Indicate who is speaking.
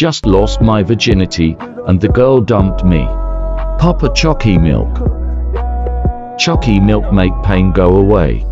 Speaker 1: Just lost my virginity, and the girl dumped me. Papa Chocky milk. Chocky milk make pain go away.